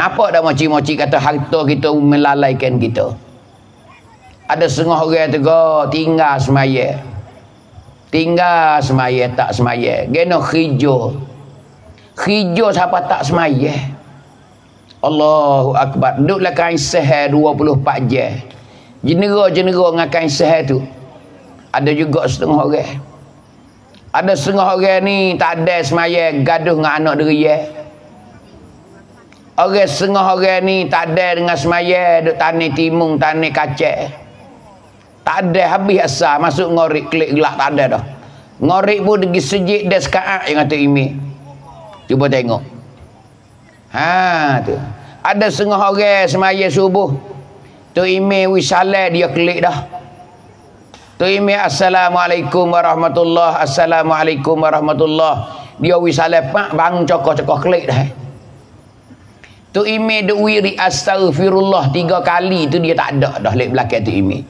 Nampak dah moci-moci kata harta kita melalaikan kita. Ada setengah orang go tinggal semaya. Tinggal semaya tak semaya. Geno khijo. Khijo siapa tak semaya. Allahu Akbar. Duduklah kain seher 24 jam. Jenera-jenera dengan kain seher tu. Ada juga setengah orang. Ada setengah orang ni tak ada semaya gaduh dengan anak deria. Orang setengah orang ni tak ada dengan semaya duk tani timung, tani kacek. Tak ada habis asal masuk ngorik klik gelak tak ada dah. Ngorik pun pergi sejik dia sekaat yang kata imi. Cuba tengok. Ha tu. Ada setengah orang semaya subuh. Tu imi wisalah dia klik dah. Tu imi assalamualaikum warahmatullahi assalamualaikum warahmatullahi. Dia wisalah pak bang cokok-cokok klik dah. Tu imi duk wiri astaghfirullah tiga kali tu dia tak ada dah lek belakang tu imi.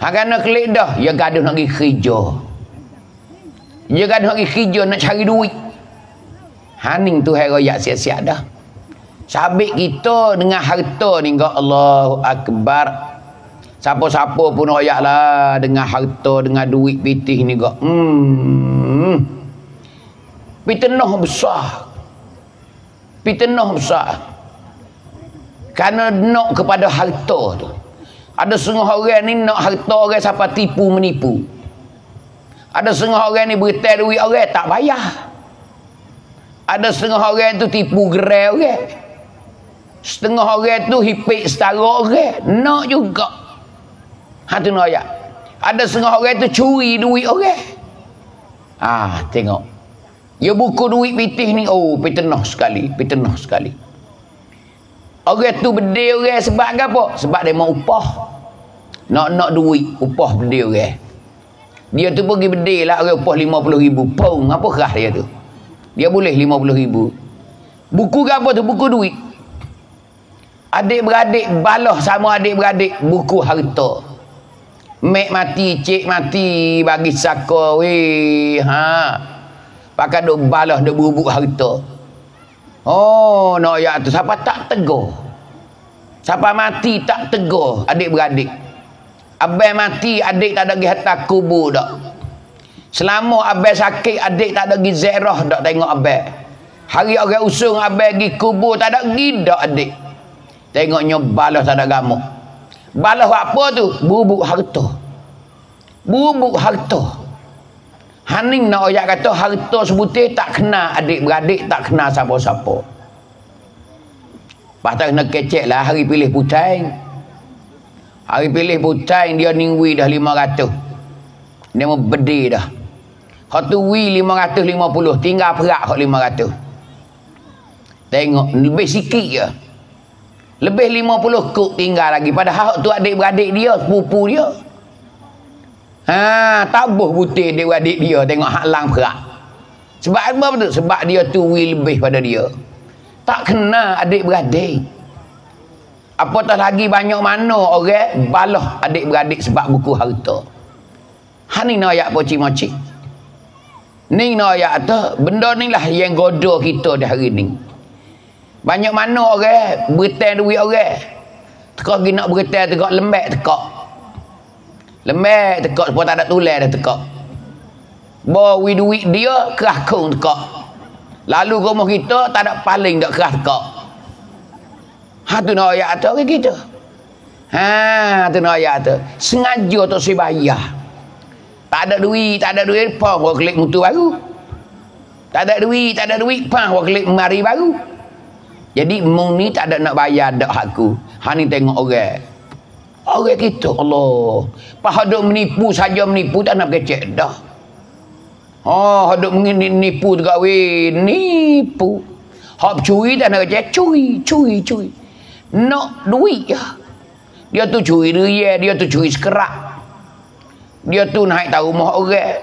Ha kena kelik dah, ya gaduh nak pergi kerja. Ya gaduh nak pergi kerja nak cari duit. Haning tu hai royak siap-siap dah. Sabik kita dengan harta ni kau Allahu akbar. Siapa-siapa pun royak lah dengan harta dengan duit pitih ni kau. Hmm. Fitnah besar. Fitnah besar. Kerana nak kepada harta tu. Ada setengah orang ni nak harta orang siapa tipu menipu. Ada setengah orang ni berita duit orang tak bayar. Ada setengah orang tu tipu gerai orang. Setengah orang tu hipik setara orang. Nak juga. Ha tu nak ayat. Ada setengah orang tu curi duit orang. Ah, tengok. Ya buku duit pitih ni. Oh, pitenah sekali. Pitenah sekali. Orang tu berdiri orang sebab apa? Sebab dia mau upah. Nak nak duit upah berdiri orang. Dia tu pergi berdiri lah orang upah RM50,000. Pong, apa kah dia tu? Dia boleh RM50,000. Buku ke apa tu? Buku duit. Adik-beradik balah sama adik-beradik buku harta. Mek mati, cik mati bagi saka weh. Ha. Pakai duk balah duk bubuk harta. Oh, nak ya tu siapa tak tegur. Siapa mati tak tegur adik-beradik. Abai mati adik tak ada pergi hantar kubur dak. Selama abai sakit adik tak ada pergi ziarah dak tengok abai. Hari orang usung abai pergi kubur tak ada pergi dak adik. Tengoknya balas tak ada gamuk. Balas apa tu? Bubuk harta. Bubuk harta. Haning nak ayat kata harta sebutir tak kena adik-beradik tak kena siapa-siapa. Pasal kena kecek lah hari pilih putang. Hari pilih putang dia ningwi dah 500. Dia mau bedi dah. Hak tu wi 550 tinggal perak hak 500. Tengok lebih sikit je. Lebih 50 kuk tinggal lagi padahal hak tu adik-beradik dia, sepupu dia. Ha, tabuh putih dia adik dia tengok hak lang perak. Sebab apa betul? Sebab dia tu will lebih pada dia. Tak kena adik-beradik. Apatah lagi banyak mana orang balah adik-beradik sebab buku harta. Ha ni nak ayat poci-moci. Ni nak ayat tu, benda ni lah yang goda kita di hari ni. Banyak mana orang beritahu duit orang. Tekak pergi nak beritahu tekak lembek tekak. Lembek tekak sebab tak ada tulang dah tekak. Bawa duit dia kerah kong tekak. Lalu rumah kita tak ada paling dak kerah tekak. Ha tu nak ayat tu orang kita. Ha tu nak ayat tu. Sengaja tu si bayar. Tak ada duit, tak ada duit, pang buat klik mutu baru. Tak ada duit, tak ada duit, pang buat klik mari baru. Jadi mung ni tak ada nak bayar dak aku. Ha ni tengok orang. Orang kita Allah. Pak duk menipu saja menipu tak nak kecek dah. Oh, duk menipu juga we, nipu. Hak curi tak nak kecek, curi, curi, curi. Nak duit ya. Dia tu curi dia, dia tu curi sekerak. Dia tu naik tahu rumah orang.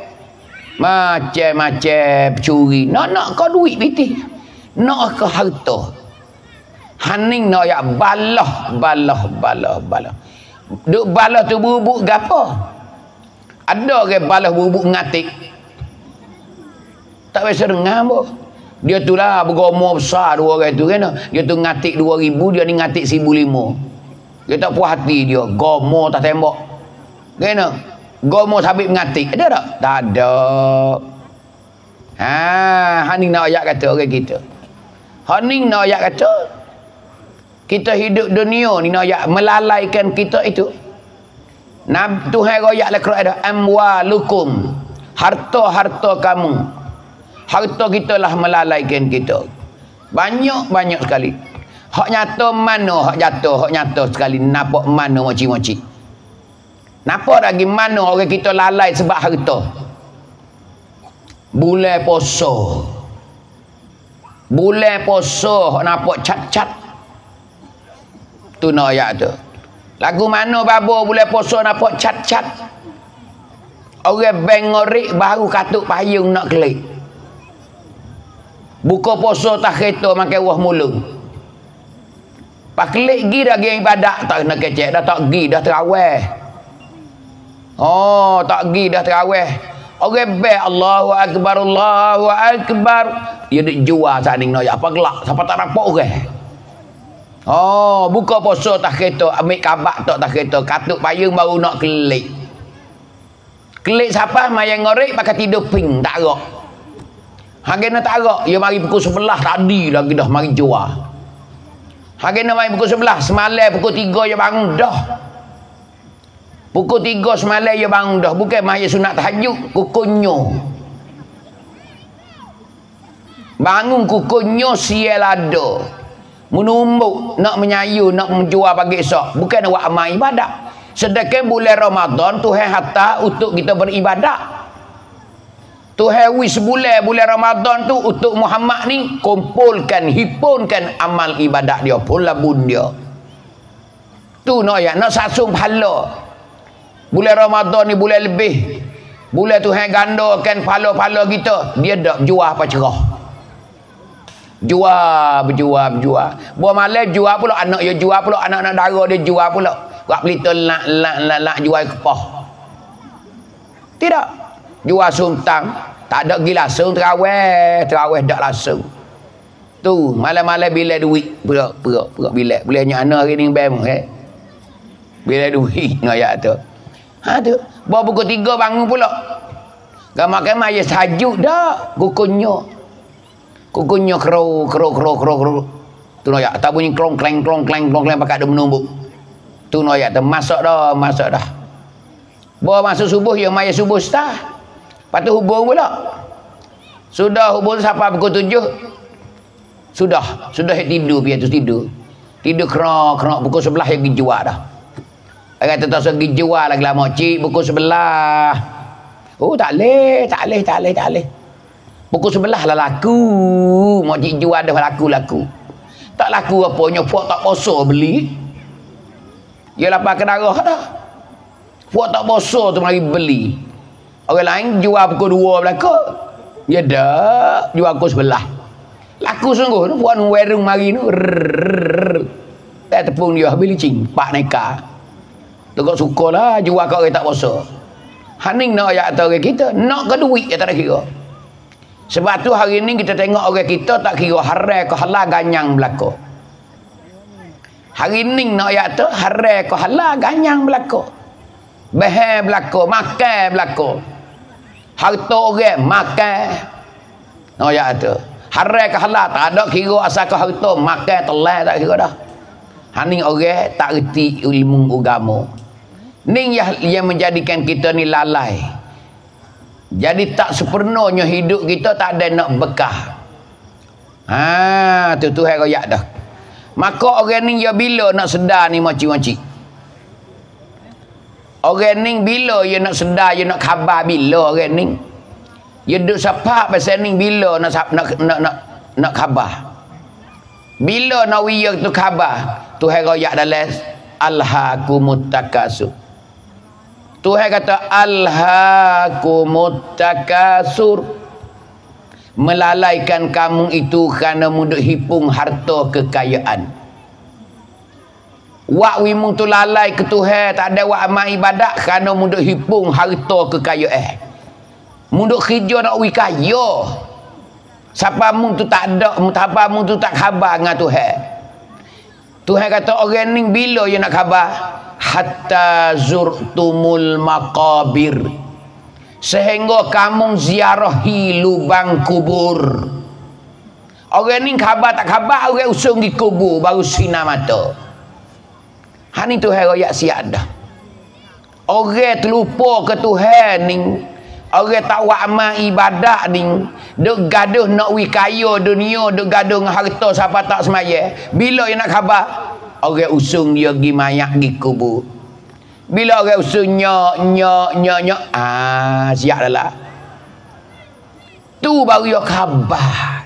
Macam-macam curi. Nak nak kau duit piti. Nak kau harta. Haning nak ya balah, balah, balah, balah. Duk balas tu bubuk gapo? Ada ke balas bubuk ngatik? Tak biasa dengar apa? Dia tu lah bergomo besar dua orang tu kan. Dia tu ngatik dua ribu, dia ni ngatik seribu lima. Dia tak puas hati dia. Gomo tak tembok. Kan? Gomo sabit ngatik. Ada tak? Tak ada. Ha, hani nak ayat kata orang kita. Hani nak ayat kata. Kita hidup dunia ni nak ayat melalaikan kita itu. Nam Tuhan royak le Quran dah amwalukum. Harta-harta kamu. Harta kita lah melalaikan kita. Banyak-banyak sekali. Hak nyata mana hak jatuh? Hak nyata sekali. Nampak mana moci-moci? Nampak lagi mana orang kita lalai sebab harta? Bulan poso bulan poso hak nampak cat-cat tu nak ayat tu lagu mana babo bulan poso nampak cat-cat orang bengorik baru katuk payung nak klik Buka puasa tak kereta makan wah mula. Pak klik gi dah gi ibadat tak kena kecek dah tak gi dah terawih. Oh, tak gi dah terawih. Orang be Allahu akbar Allahu akbar. Dik jual no ya apa gelak siapa tak nampak orang. Oh, buka puasa tak kereta ambil kabak tak tak kereta katuk payung baru nak klik. Klik siapa mayang ngorek pakai tidur ping tak gerak. Harga nak tarak, dia mari pukul sebelah tadi lagi dah mari jual. Harga nak mari pukul sebelah, semalam pukul tiga dia bangun dah. Pukul tiga semalam dia bangun dah. Bukan mari sunat tahajud, kukunyo. Bangun kukunyo sial ada. Menumbuk, nak menyayu, nak menjual pagi esok. Bukan nak amal ibadat. Sedangkan bulan Ramadan, Tuhan hatta untuk kita beribadat. Tuhan wis sebulan bulan Ramadan tu untuk Muhammad ni kumpulkan himpunkan amal ibadat dia pula bun dia. Tu nak ya nak sasung pahala. Bulan Ramadan ni bulan lebih. Bulan Tuhan gandakan pahala-pahala kita, dia dak jual apa cerah. Jual, berjual, berjual. Buat malam jual pula anak dia jual pula anak-anak dara dia jual pula. Buat pelita lak lak lak lak jual kepah. Tidak. Jual suntang, tak ada pergi langsung terawih. Terawih tak langsung. Tu, malam-malam bila duit. Perak, perak, perak bila. Boleh nyak anak hari ni bem. Eh? Bila duit. Ngayak tu. Ha tu. Bawa pukul tiga bangun pula. Gamak kemah ya sajuk dah. Kukunya. Kukunya kero, kero, kero, kero, kero. Tu nak tak bunyi krong kleng krong kleng krong kleng pakai ada menumbuk. Tu nak tu masuk dah, masuk dah. Bawa masuk subuh ya maya subuh stah. Lepas tu hubung pula. Sudah hubung sampai pukul tujuh. Sudah. Sudah tidur biar tu tidur. Tidur kerak kerak pukul sebelah yang pergi jual dah. Kata tak pergi jual lagi lama. Cik pukul sebelah. Oh tak boleh. Tak boleh. Tak boleh. Tak boleh. Pukul sebelah lah laku. Mau cik jual dah laku-laku. Tak laku apa. Nyopok tak poso beli. Dia lapar ke darah dah. Puak tak poso tu mari beli. Orang lain jual pukul dua belaka. Ya dah. Jual pukul sebelah. Laku sungguh. Puan warung mari ni. Tak tepung dia. Habis licin. Pak neka. Tukar suka lah. Jual kau orang tak puasa. Haning nak ayat atau orang kita. Nak ke duit. Ya tak ada kira. Sebab tu hari ni kita tengok orang kita tak kira harai ke halal ganyang belaka. Hari ni nak ayat tu harai ke halal ganyang belaka. Behar belaka, makan belaka. Harta orang makan. No ya tu. Haram ke halal tak ada kira asal ke harta makan telan tak kira dah. Hani orang tak reti ilmu agama. Ni yang, yang menjadikan kita ni lalai jadi tak sepenuhnya hidup kita tak ada nak bekah ha tu tu hai royak dah maka orang ni ya bila nak sedar ni macam-macam Orang ni bila dia nak sedar, dia nak khabar bila orang ni. Dia duduk siapa pasal ni bila nak nak nak nak, nak khabar. Bila nak wiya tu khabar. Tuhan royak dalam alhaqumut takasur. Tuhan kata alhaqumut takasur. Melalaikan kamu itu kerana mudah hipung harta kekayaan. Wak wimu tu lalai ke Tuhan tak ada wak amal ibadat kerana mudah hipung harta kekayaan. Mudah kerja nak wi kaya. siapa mu tu tak ada mu apa mu tu tak khabar dengan Tuhan Tuhan kata orang ni bila dia nak khabar hatta zurtumul maqabir. Sehingga kamu ziarahi lubang kubur. Orang ni khabar tak khabar orang usung di kubur baru sinar mata. Ha ni Tuhan royak siap dah. Orang terlupa ke Tuhan ni. Orang tak buat amal ibadat ni. Duk gaduh nak wi kaya dunia duk gaduh harta siapa tak semaya. Bila yang nak khabar orang usung dia pergi mayat di kubur. Bila orang usung nyok nyok nyok nyok ah siap dah lah. Tu baru dia khabar